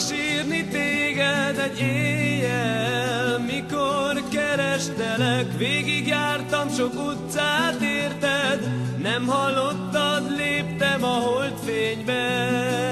Hallak sírni téged egy éjjel, mikor kerestelek, végigjártam sok utcát, érted? Nem hallottad, léptem a holdfénybe.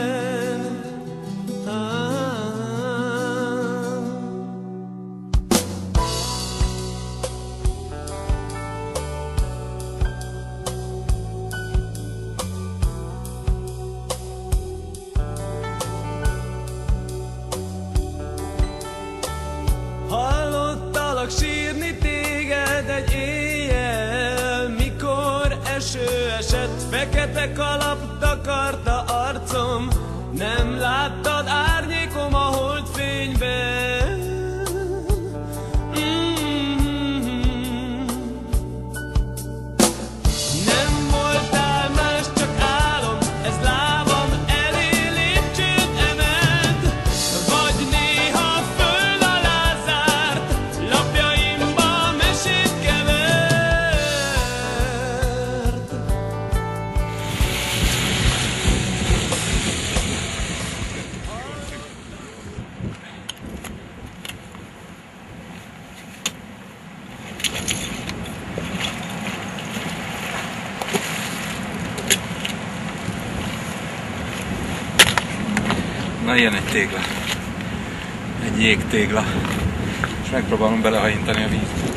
Kalap takarta arcom, nem láttad Na ilyen egy tégla. Egy jégtégla. És megpróbálom belehajintani a vízt.